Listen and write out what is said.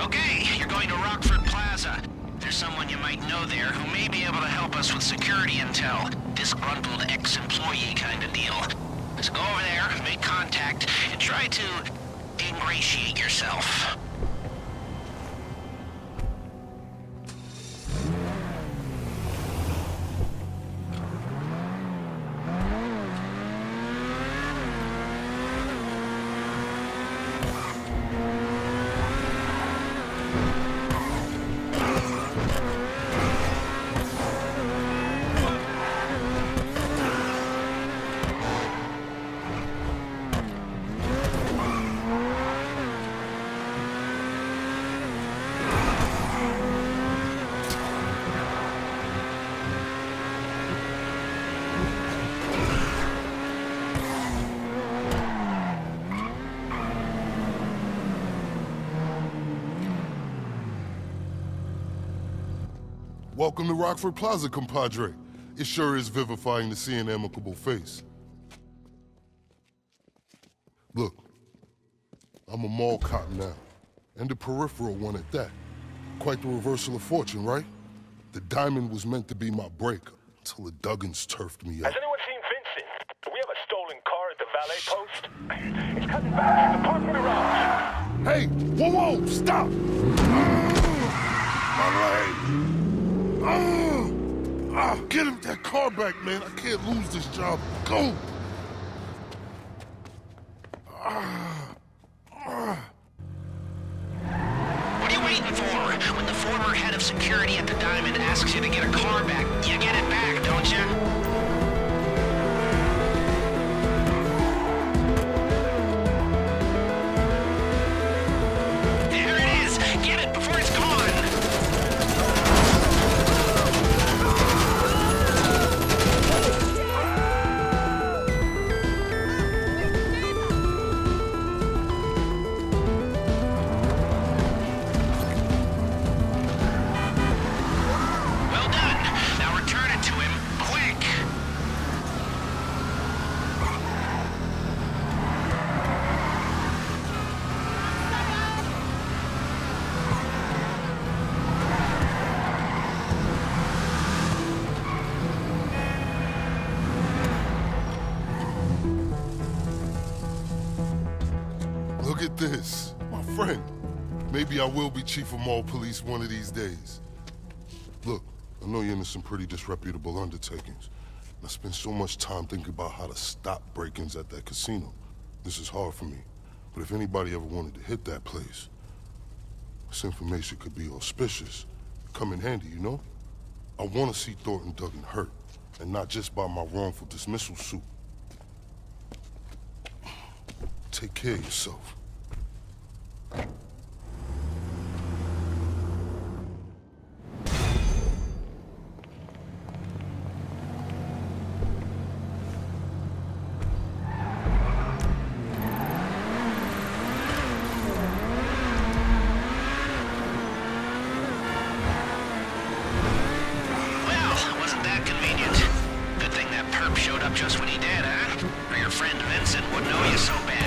Okay, you're going to Rockford Plaza. There's someone you might know there who may be able to help us with security intel. Disgruntled ex-employee kind of deal. So go over there, make contact, and try to ingratiate yourself. you Welcome to Rockford Plaza, compadre. It sure is vivifying to see an amicable face. Look, I'm a mall cop now, and a peripheral one at that. Quite the reversal of fortune, right? The diamond was meant to be my break, until the Duggans turfed me out. Has anyone seen Vincent? Do We have a stolen car at the valet post. It's coming back from the parking garage. Hey, whoa, whoa, stop! Get him that car back, man. I can't lose this job. Go! What are you waiting for? When the former head of security at the Diamond asks you to get a car back, you get it back, don't you? Look at this. My friend. Maybe I will be chief of mall police one of these days. Look, I know you're into some pretty disreputable undertakings. I spend so much time thinking about how to stop break-ins at that casino. This is hard for me. But if anybody ever wanted to hit that place, this information could be auspicious. Come in handy, you know? I want to see Thornton Duggan hurt, and not just by my wrongful dismissal suit. Take care of yourself. up just when he did, huh? Or your friend Vincent would know you so bad.